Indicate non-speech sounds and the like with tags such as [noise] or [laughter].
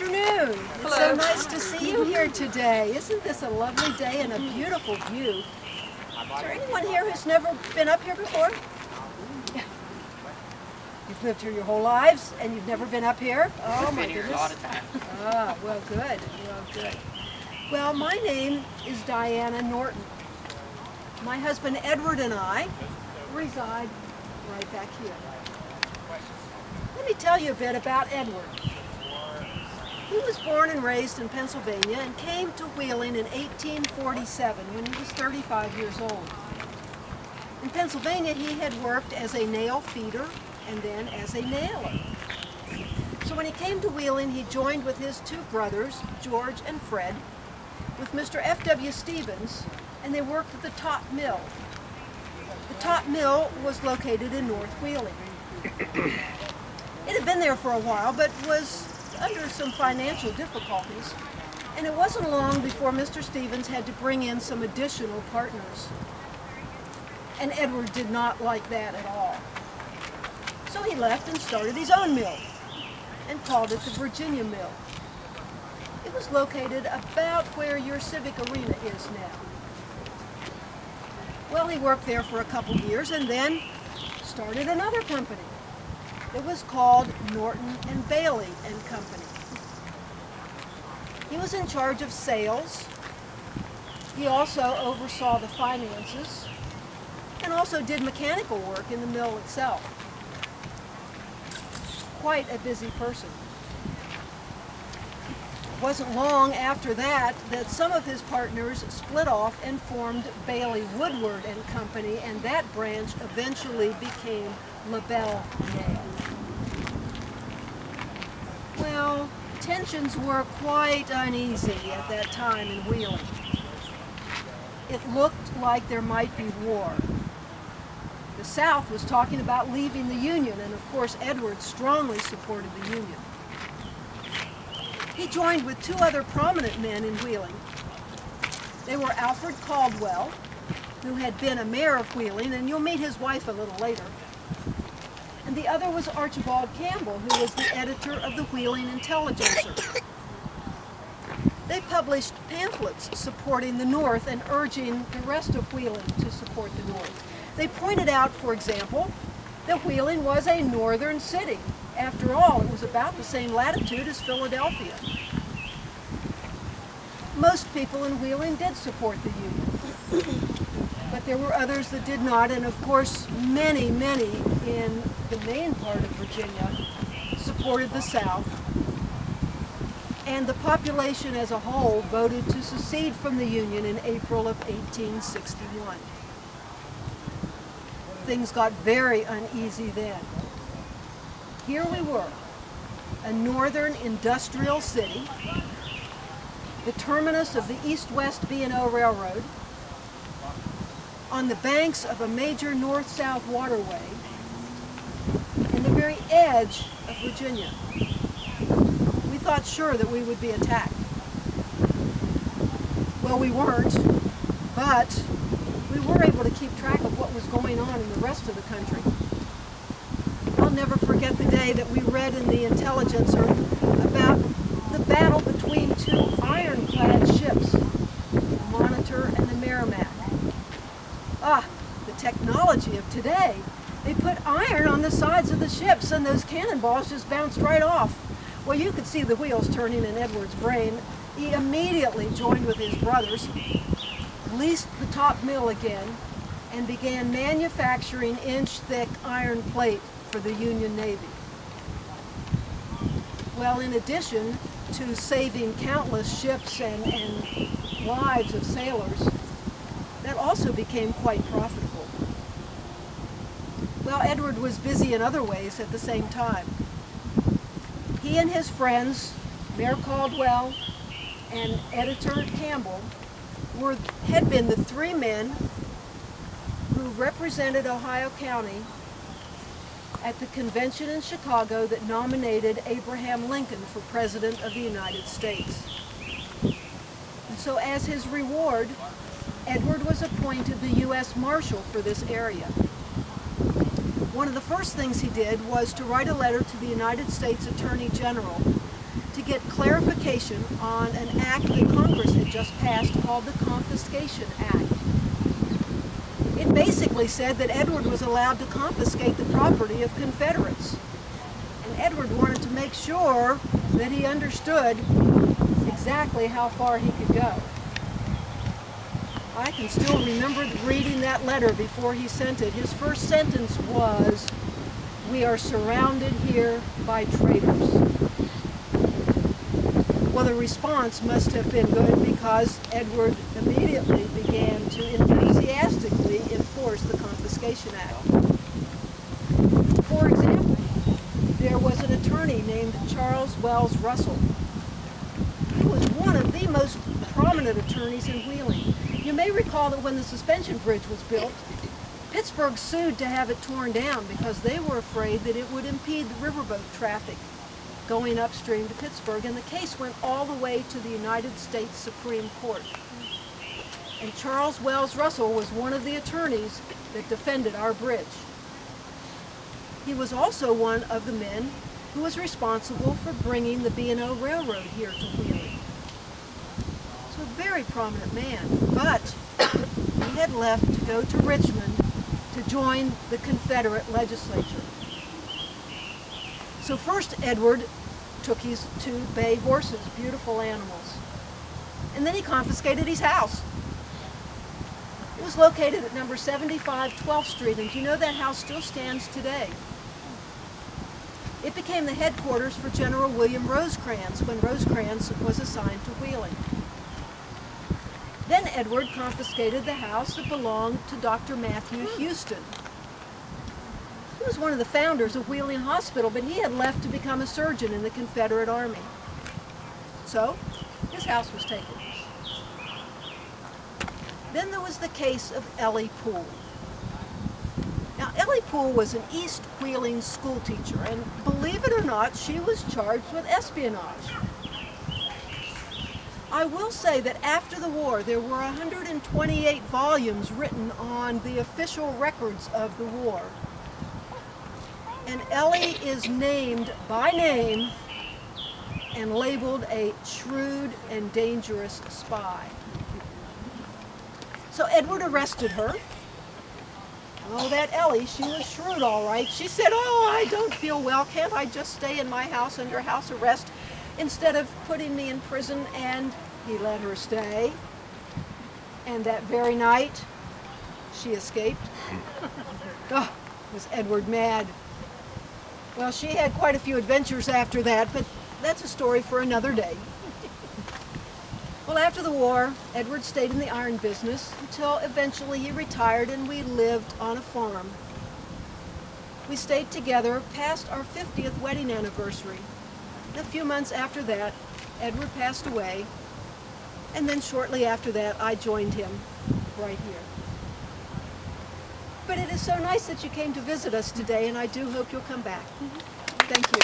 afternoon. It's so nice to see you here today. Isn't this a lovely day and a beautiful view? Is there anyone here who's never been up here before? [laughs] You've lived here your whole lives and you've never been up here? Oh my goodness. Ah, well good. Well good. Well, my name is Diana Norton. My husband Edward and I reside right back here. Let me tell you a bit about Edward. He was born and raised in Pennsylvania and came to Wheeling in 1847 when he was 35 years old. In Pennsylvania, he had worked as a nail feeder and then as a nailer. So when he came to Wheeling, he joined with his two brothers, George and Fred, with Mr. F.W. Stevens, and they worked at the Top Mill. The Top Mill was located in North Wheeling. it had been there for a while, but was under some financial difficulties, and it wasn't long before Mr. Stevens had to bring in some additional partners. And Edward did not like that at all. So he left and started his own mill and called it the Virginia Mill. It was located about where your Civic Arena is now. Well, he worked there for a couple years and then started another company. It was called Norton and Bailey and Company. He was in charge of sales. He also oversaw the finances and also did mechanical work in the mill itself. Quite a busy person. It wasn't long after that that some of his partners split off and formed Bailey Woodward and Company and that branch eventually became LaBelle Nail. Well, tensions were quite uneasy at that time in Wheeling. It looked like there might be war. The South was talking about leaving the Union, and of course Edward strongly supported the Union. He joined with two other prominent men in Wheeling. They were Alfred Caldwell, who had been a mayor of Wheeling, and you'll meet his wife a little later, and the other was Archibald Campbell, who was the editor of the Wheeling Intelligencer. They published pamphlets supporting the North and urging the rest of Wheeling to support the North. They pointed out, for example, that Wheeling was a northern city. After all, it was about the same latitude as Philadelphia. Most people in Wheeling did support the Union but there were others that did not, and of course many, many in the main part of Virginia supported the South. And the population as a whole voted to secede from the Union in April of 1861. Things got very uneasy then. Here we were, a northern industrial city, the terminus of the East-West B&O Railroad, on the banks of a major north-south waterway in the very edge of Virginia. We thought sure that we would be attacked. Well, we weren't, but we were able to keep track of what was going on in the rest of the country. I'll never forget the day that we read in the Intelligencer about the battle between two ironclad ships, the Monitor and the Merrimack. Ah, the technology of today. They put iron on the sides of the ships and those cannonballs just bounced right off. Well, you could see the wheels turning in Edward's brain. He immediately joined with his brothers, leased the top mill again, and began manufacturing inch-thick iron plate for the Union Navy. Well, in addition to saving countless ships and, and lives of sailors, that also became quite profitable. Well, Edward was busy in other ways at the same time. He and his friends, Mayor Caldwell and Editor Campbell, were, had been the three men who represented Ohio County at the convention in Chicago that nominated Abraham Lincoln for President of the United States. And so as his reward, Edward was appointed the U.S. Marshal for this area. One of the first things he did was to write a letter to the United States Attorney General to get clarification on an act that Congress had just passed called the Confiscation Act. It basically said that Edward was allowed to confiscate the property of Confederates. And Edward wanted to make sure that he understood exactly how far he could go. I can still remember reading that letter before he sent it. His first sentence was, we are surrounded here by traitors. Well, the response must have been good because Edward immediately began to enthusiastically enforce the Confiscation Act. For example, there was an attorney named Charles Wells Russell. He was one of the most prominent attorneys in Wheeling. You may recall that when the suspension bridge was built, Pittsburgh sued to have it torn down because they were afraid that it would impede the riverboat traffic going upstream to Pittsburgh, and the case went all the way to the United States Supreme Court. And Charles Wells Russell was one of the attorneys that defended our bridge. He was also one of the men who was responsible for bringing the B&O Railroad here to Wheeling. Very prominent man, but he had left to go to Richmond to join the Confederate legislature. So first Edward took his two bay horses, beautiful animals. And then he confiscated his house. It was located at number 75 12th Street, and you know that house still stands today? It became the headquarters for General William Rosecrans when Rosecrans was assigned to Wheeling. Then Edward confiscated the house that belonged to Dr. Matthew hmm. Houston. He was one of the founders of Wheeling Hospital, but he had left to become a surgeon in the Confederate Army. So, his house was taken. Then there was the case of Ellie Poole. Now, Ellie Poole was an East Wheeling schoolteacher, and believe it or not, she was charged with espionage. I will say that after the war, there were 128 volumes written on the official records of the war. And Ellie is named by name and labeled a shrewd and dangerous spy. So Edward arrested her. Oh, that Ellie, she was shrewd all right. She said, oh, I don't feel well. Can't I just stay in my house under house arrest instead of putting me in prison? And he let her stay. And that very night, she escaped. [laughs] oh, was Edward mad. Well, she had quite a few adventures after that, but that's a story for another day. [laughs] Well, after the war, Edward stayed in the iron business until eventually he retired and we lived on a farm. We stayed together past our 50th wedding anniversary. A few months after that, Edward passed away, and then shortly after that, I joined him right here. But it is so nice that you came to visit us today, and I do hope you'll come back. Thank you.